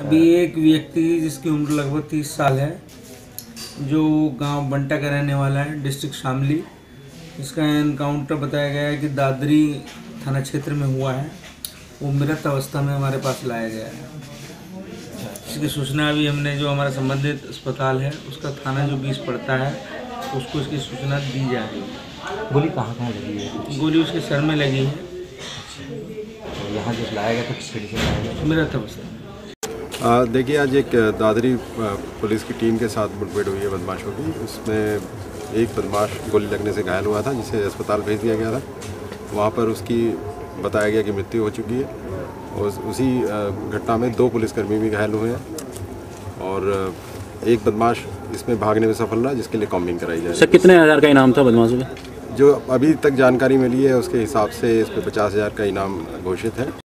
अभी एक व्यक्ति जिसकी उम्र लगभग तीस साल है जो गाँव बंटा का रहने वाला है डिस्ट्रिक्ट शामली। इसका एनकाउंटर बताया गया है कि दादरी थाना क्षेत्र में हुआ है। वो मृत अवस्था में हमारे पास लाया गया है। इसकी सूचना अभी हमने जो हमारा संबंधित अस्पताल है उसका थाना जो बीस पड़ता है उसको इसकी सूचना दी जा रही है। गोली कहाँ कहाँ लगी है? गोली उसके सर में लगी है। तो यहाँ जब लाया गया था किस से लाया गया मृत अवस्था में। देखिए आज एक दादरी पुलिस की टीम के साथ मुठभेड़ हुई है बदमाशों की उसमें एक बदमाश गोली लगने से घायल हुआ था जिसे अस्पताल भेज दिया गया था। वहाँ पर उसकी बताया गया कि मृत्यु हो चुकी है। और उस- घटना में दो पुलिसकर्मी भी घायल हुए हैं और एक बदमाश इसमें भागने में सफल रहा जिसके लिए कॉम्बिंग कराई जाए सर कितने हज़ार का इनाम था बदमाशों का जो अभी तक जानकारी मिली है उसके हिसाब से इस पर पचास हज़ार का इनाम घोषित है।